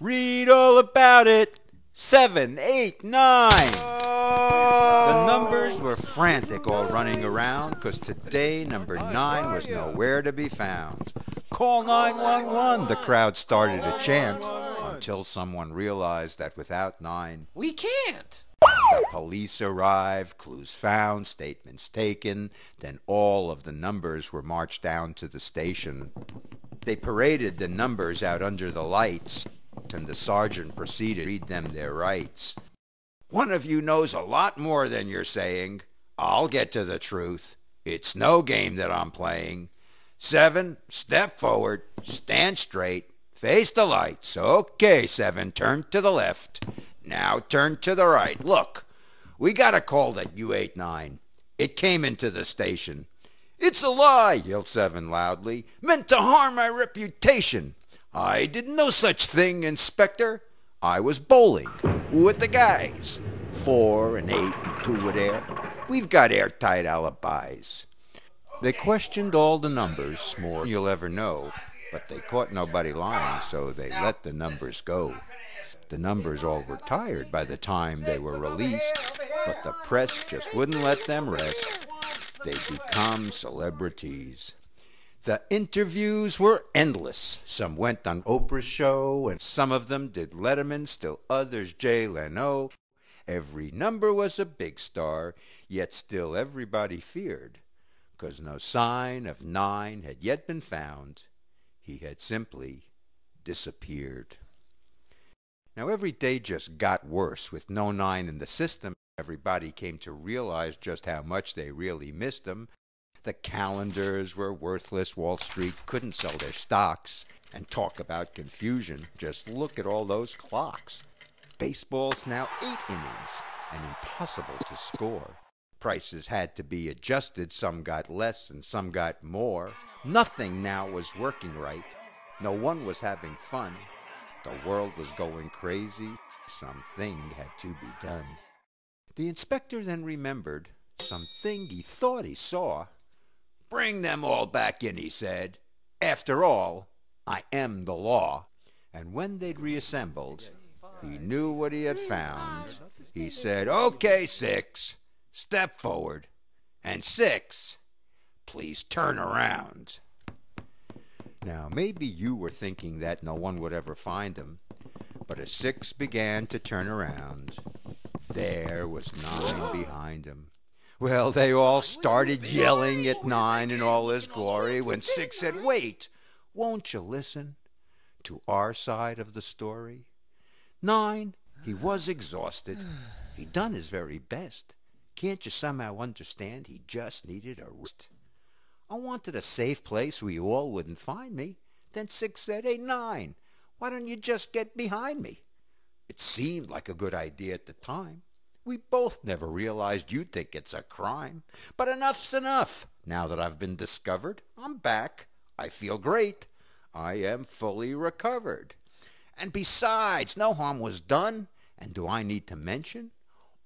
Read all about it. Seven, eight, nine. The numbers were frantic all running around, 'cause today number nine was nowhere to be found. Call 911, the crowd started to chant, until someone realized that without nine, We can't. the police arrived, clues found, statements taken, then all of the numbers were marched down to the station. They paraded the numbers out under the lights, and the sergeant proceeded to read them their rights. One of you knows a lot more than you're saying. I'll get to the truth. It's no game that I'm playing. Seven, step forward, stand straight, face the lights. Okay, seven, turn to the left. Now turn to the right. Look, we got a call ate nine. It came into the station. It's a lie, yelled Seven loudly, meant to harm my reputation. I did no such thing, Inspector. I was bowling with the guys. Four and eight and two were there. We've got airtight alibis. They questioned all the numbers, more you'll ever know, but they caught nobody lying, so they let the numbers go. The numbers all were tired by the time they were released, but the press just wouldn't let them rest. They'd become celebrities. The interviews were endless. Some went on Oprah's show, and some of them did Letterman, still others Jay Leno. Every number was a big star, yet still everybody feared, 'cause no sign of nine had yet been found. He had simply disappeared. Now every day just got worse with no nine in the system. Everybody came to realize just how much they really missed him. The calendars were worthless. Wall Street couldn't sell their stocks. And talk about confusion. Just look at all those clocks. Baseball's now eight innings and impossible to score. Prices had to be adjusted. Some got less and some got more. Nothing now was working right. No one was having fun. The world was going crazy. Something had to be done. The inspector then remembered something he thought he saw. Bring them all back in, he said. After all, I am the law. And when they'd reassembled, he knew what he had found. He said, Okay, six, step forward. And six, please turn around. Now, maybe you were thinking that no one would ever find him, but as six began to turn around, there was nine behind him. Well, they all started yelling at nine in all his glory when six said, Wait, won't you listen to our side of the story? Nine, he was exhausted. He'd done his very best. Can't you somehow understand he just needed a rest? I wanted a safe place where you all wouldn't find me. Then six said, Hey, nine, why don't you just get behind me? It seemed like a good idea at the time. We both never realized you'd think it's a crime. But enough's enough. Now that I've been discovered, I'm back. I feel great. I am fully recovered. And besides, no harm was done. And do I need to mention?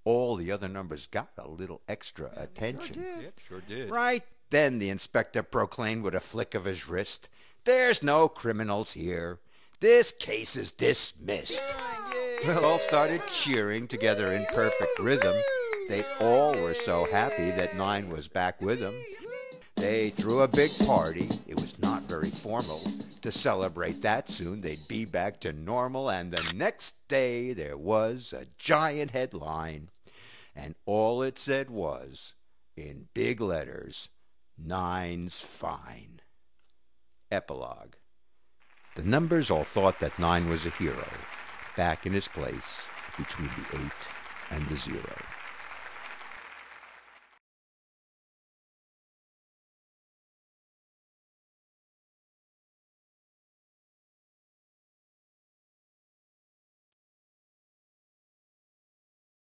All the other numbers got a little extra attention. Yep, sure did. Right then the inspector proclaimed with a flick of his wrist, There's no criminals here. This case is dismissed. Well, all started cheering together in perfect rhythm. They all were so happy that Nine was back with them. They threw a big party. It was not very formal. To celebrate that soon, they'd be back to normal, and the next day there was a giant headline. And all it said was, in big letters, Nine's fine. Epilogue. The numbers all thought that Nine was a hero, back in his place between the eight and the zero.